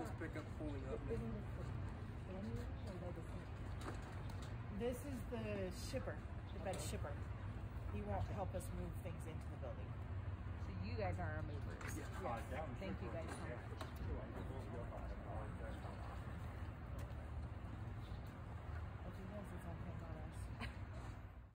this pickup pulling up? This is the shipper, the bed shipper. He won't help us move things into the building. So you guys are our movers. Yeah.